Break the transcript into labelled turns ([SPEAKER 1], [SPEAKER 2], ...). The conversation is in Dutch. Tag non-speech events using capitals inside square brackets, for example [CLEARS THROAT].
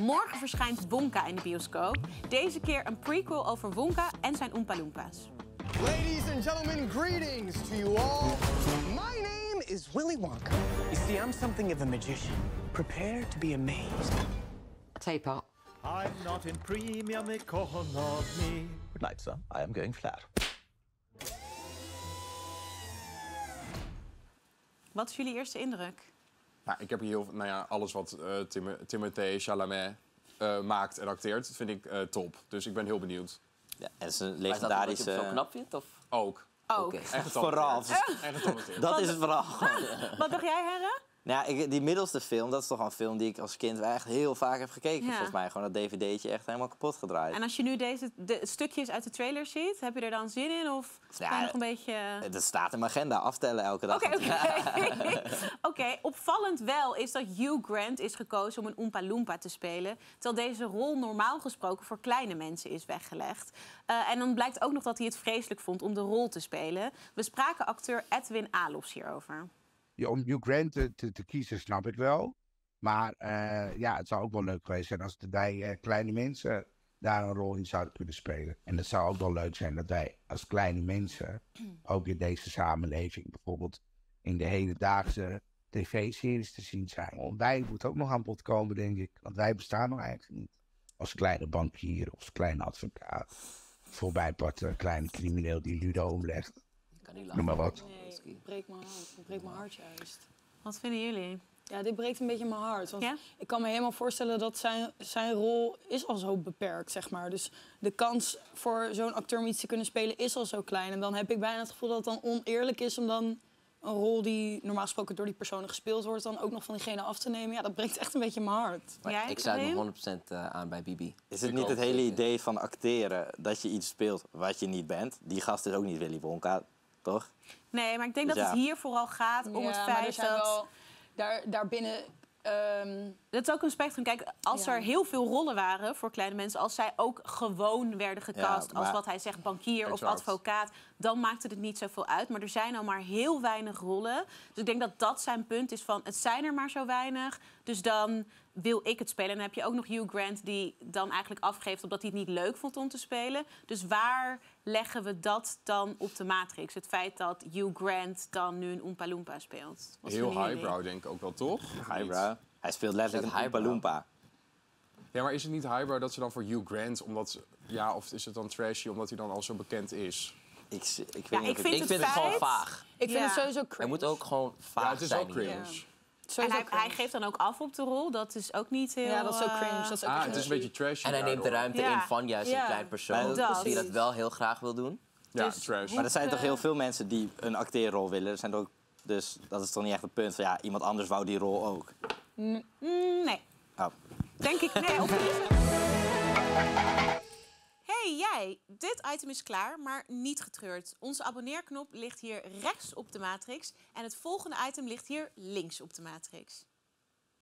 [SPEAKER 1] Morgen verschijnt Wonka in de bioscoop. Deze keer een prequel over Wonka en zijn Oompa Loompas.
[SPEAKER 2] Ladies and gentlemen, greetings to you all. My name is Willy Wonka. You see, I'm something of a magician. Prepare to be amazed.
[SPEAKER 3] Tape out.
[SPEAKER 4] I'm not in premium economy.
[SPEAKER 5] Good night, sir. I am going flat.
[SPEAKER 1] Wat is jullie eerste indruk?
[SPEAKER 6] Nou, ik heb hier heel veel, nou ja, alles wat eh Tim Timothée Chalamet eh, maakt en acteert, vind ik eh, top. Dus ik ben heel benieuwd.
[SPEAKER 7] Ja, en is een
[SPEAKER 8] Maar is dat omdat je
[SPEAKER 7] legendarische...
[SPEAKER 8] het zo knap vindt? Of?
[SPEAKER 6] Ook.
[SPEAKER 1] Ook.
[SPEAKER 8] Oké.
[SPEAKER 6] Echt [LAUGHS]
[SPEAKER 7] Vooral.
[SPEAKER 6] Echt.
[SPEAKER 7] Dat is het verhaal. [LAUGHS]
[SPEAKER 1] Wat dacht jij, Herre?
[SPEAKER 7] Nou, ja, ik, die middelste film, dat is toch een film die ik als kind echt heel vaak heb gekeken.
[SPEAKER 1] Ja.
[SPEAKER 7] Volgens mij gewoon dat dvd'tje echt helemaal kapot gedraaid.
[SPEAKER 1] En als je nu deze de stukjes uit de trailer ziet, heb je er dan zin in? Of
[SPEAKER 7] Ja,
[SPEAKER 1] ben je nog een beetje...
[SPEAKER 7] Het staat in mijn agenda, aftellen elke dag.
[SPEAKER 1] Oké, oké. [LAUGHS] [LAUGHS] Oké, opvallend wel is dat Hugh Grant is gekozen om een Oompa Loompa te spelen. Terwijl deze rol normaal gesproken voor kleine mensen is weggelegd. Eh, en dan blijkt ook nog dat hij het vreselijk vond om de rol te spelen. We spraken acteur Edwin Alofs hierover.
[SPEAKER 9] Om Hugh Grant te, te, te kiezen, snap ik wel. Maar eh, ja, het zou ook wel leuk geweest zijn als wij eh, kleine mensen daar een rol in zouden kunnen spelen. En het zou ook wel leuk zijn dat wij als kleine mensen, [CLEARS THROAT] ook in deze samenleving, bijvoorbeeld in de hedendaagse tv-series te zien zijn. Want wij moeten ook nog aan bod komen, denk ik. Want wij bestaan nog eigenlijk niet. Als kleine bankier of als kleine advocaat. Voorbij een kleine crimineel die Ludo omlegt.
[SPEAKER 8] Ik kan niet
[SPEAKER 9] Noem maar wat.
[SPEAKER 10] Nee, het breekt mijn hart. Het breekt mijn hart juist.
[SPEAKER 1] Wat vinden jullie?
[SPEAKER 10] Ja, dit breekt een beetje mijn hart. Want
[SPEAKER 1] Ja?
[SPEAKER 10] ik kan me helemaal voorstellen dat zijn, zijn rol is al zo beperkt, zeg maar. Dus de kans voor zo'n acteur om iets te kunnen spelen is al zo klein. En dan heb ik bijna het gevoel dat het dan oneerlijk is om dan een rol die normaal gesproken door die personen gespeeld wordt, dan ook nog van diegene af te nemen. Ja, dat breekt echt een beetje mijn hart.
[SPEAKER 1] Jij,
[SPEAKER 8] ik sluit me 100% eh, aan bij Bibi.
[SPEAKER 7] Is het
[SPEAKER 6] Ik
[SPEAKER 7] niet het hele idee van acteren dat je iets speelt wat je niet bent? Die gast is ook niet Willy Wonka, toch?
[SPEAKER 1] Nee, maar ik denk
[SPEAKER 7] Dus
[SPEAKER 1] dat het hier vooral gaat om het
[SPEAKER 10] Ja, er
[SPEAKER 1] feit
[SPEAKER 10] zijn
[SPEAKER 1] dat...
[SPEAKER 10] wel daar, daarbinnen. ehm,
[SPEAKER 1] Dat is ook een spectrum. Kijk, als
[SPEAKER 10] Ja.
[SPEAKER 1] er heel veel rollen waren voor kleine mensen, als zij ook gewoon werden gecast
[SPEAKER 7] Ja,
[SPEAKER 1] als wat hij zegt, bankier of advocaat, dan maakte het niet zoveel uit. Maar er zijn al maar heel weinig rollen. Dus ik denk dat dat zijn punt is van, het zijn er maar zo weinig. Dus dan wil ik het spelen. En dan heb je ook nog Hugh Grant die dan eigenlijk afgeeft omdat hij het niet leuk vond om te spelen. Dus waar leggen we dat dan op de matrix? Het feit dat Hugh Grant dan nu een Oompa Loompa speelt. Wat
[SPEAKER 6] Heel highbrow denk ik ook wel, toch?
[SPEAKER 7] Highbrow. Hij speelt letterlijk een Oompa? Loompa.
[SPEAKER 6] Ja, maar is het niet highbrow dat ze dan voor Hugh Grant, omdat... ze- Ja, of is het dan trashy omdat hij dan al zo bekend is?
[SPEAKER 7] Ik, ik weet
[SPEAKER 1] Ja,
[SPEAKER 7] niet
[SPEAKER 1] ik vind
[SPEAKER 8] Ik
[SPEAKER 1] het
[SPEAKER 8] vind het gewoon vaag.
[SPEAKER 10] ik vind
[SPEAKER 1] Ja.
[SPEAKER 10] het sowieso
[SPEAKER 8] Er
[SPEAKER 10] cringe.
[SPEAKER 8] moet ook gewoon vaag
[SPEAKER 6] Ja, het is
[SPEAKER 8] zijn.
[SPEAKER 6] ook cringe.
[SPEAKER 1] En hij, geeft dan ook af op de rol. Dat is ook niet heel...
[SPEAKER 10] Ja, dat is ook
[SPEAKER 1] eh,
[SPEAKER 10] cringe. Dat is ook
[SPEAKER 6] Ah, het is een beetje trashy
[SPEAKER 8] En hij neemt de ruimte
[SPEAKER 1] Ja.
[SPEAKER 8] in van juist
[SPEAKER 10] Ja.
[SPEAKER 8] een klein persoon
[SPEAKER 1] dat-
[SPEAKER 8] die dat wel heel graag wil doen.
[SPEAKER 6] Ja,
[SPEAKER 1] Dus
[SPEAKER 6] trash.
[SPEAKER 7] Maar er zijn toch
[SPEAKER 1] eh,
[SPEAKER 7] heel veel mensen die een acteerrol willen. Er zijn er ook, dus dat is toch niet echt een punt van ja, iemand anders wou die rol ook.
[SPEAKER 1] Mm, nee,
[SPEAKER 7] Oh.
[SPEAKER 1] denk ik. Nee, het... [LAUGHS] Hey jij, dit item is klaar, maar niet getreurd. Onze abonneerknop ligt hier rechts op de matrix en het volgende item ligt hier links op de matrix.